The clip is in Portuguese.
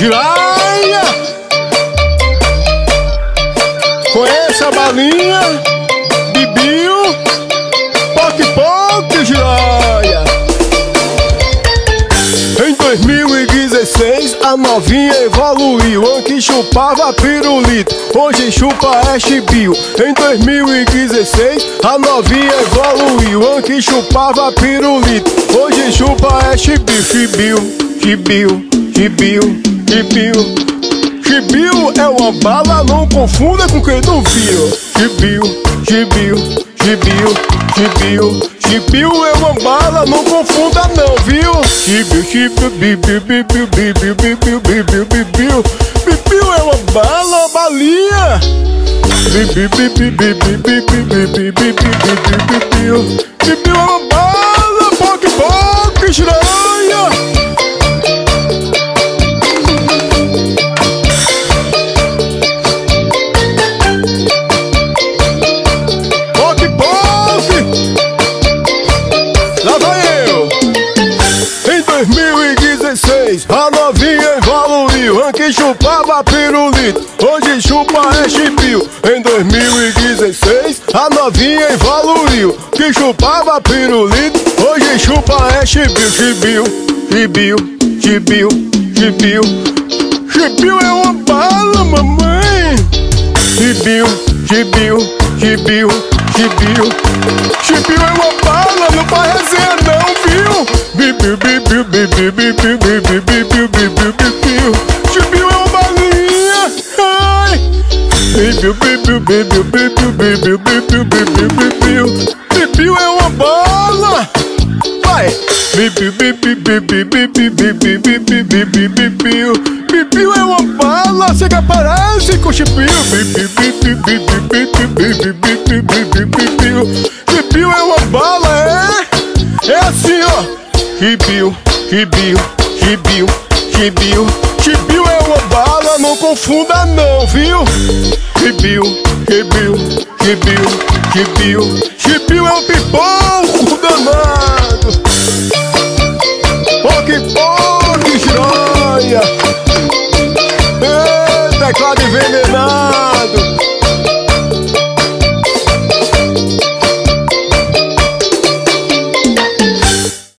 Giraia Conheça a balinha Bibiu Poque Poque Giraia Em 2016 a novinha evoluiu. Antes chupava pirulito Hoje chupa chibio Em 2016 a novinha evoluiu. Antes chupava pirulito Hoje chupa é chibio Chibio, chibio, chibio Chibio é uma bala, não confunda com quem não viu. Chibio, chibio, chibio, chibio, chibio é uma bala, não confunda não, viu? Chibio, chibio, bibio, bibio, bibio, bibio, bibio, bibio, bibio é uma bala, balinha. Bibio, bibio, bibio, bibio, bibio, bibio, bibio, bibio é 2016, a novinha evoluiu. Antes chupava pirulito, hoje chupa é. Em 2016, a novinha evoluiu. Que chupava pirulito, hoje chupa é chipio. Chibio, chibio, chibio, chibio. Chibio é uma bala, mamãe. Chibio, chibio, chibio, chibio Chibio é uma bala, não vai Chibio é uma balinha, ai Bibiu, é uma bala Vai! Bibiu, é uma bala, chega parece com bibiu Bibiu é uma bala, é? É assim, ó Chibiu, Chibiu, chibiu, chibiu, chibiu é uma bala, não confunda não, viu? Chibiu, chibiu, chibiu, chibiu, chibiu é um pipoco danado. Poque, poque, joia. Eita, é claro envenenado.